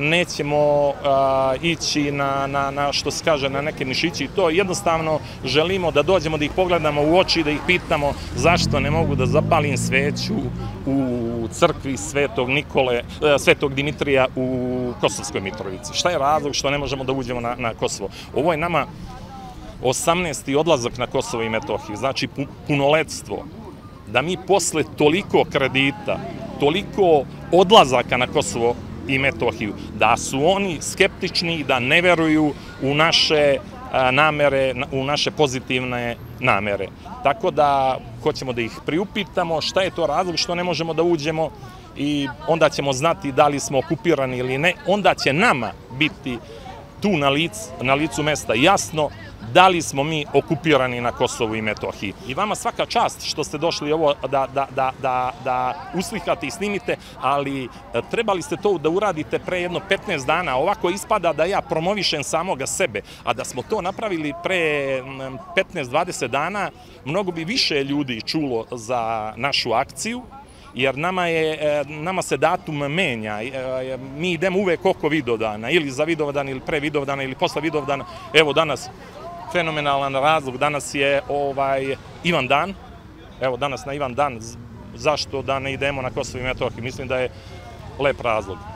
Nećemo a, ići na, na, na, što se kaže, na neke mišići i to. Jednostavno želimo da dođemo, da ih pogledamo u oči, da ih pitamo zašto ne mogu da zapalim sveću u crkvi Svetog Nikole, e, Svetog Dimitrija u Kosovskoj Mitrovici. Šta je razlog što ne možemo da uđemo na, na Kosovo? Ovo je nama 18. odlazak na Kosovo i Metohiju, znači pu- punoletstvo. Da mi posle toliko kredita, toliko odlazaka na Kosovo i Metohiju, da su oni skeptični i da ne veruju u naše namere, na- u naše pozitivne namere. Tako da hoćemo da ih priupitamo šta je to razlog što ne možemo da uđemo i onda ćemo znati da li smo okupirani ili ne. Onda će nama biti tu na, lic, na licu mesta jasno da li smo mi okupirani na Kosovu i Metohiji. I vama svaka čast što ste došli ovo da, da, da, da, da uslikate i snimite, ali e, trebali ste to da uradite pre jedno 15 dana. Ovako ispada da ja promovišem samoga sebe, a da smo to napravili pre mm, 15-20 dana, mnogo bi više ljudi čulo za našu akciju, jer nama, je, e, nama se datum menja. E, Mi idemo uvek oko Vidovdana, ili za Vidovdan, ili pre Vidovdana, ili posle Vidovdana. Evo danas fenomenalan razlog, danas je ovaj Ivan dan, evo danas na Ivan dan, zašto da ne idemo na Kosovo i Metohiju, mislim da je lep razlog.